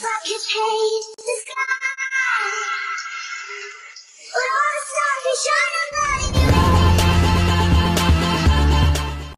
Rockets paint the sky. Let all the stars be shining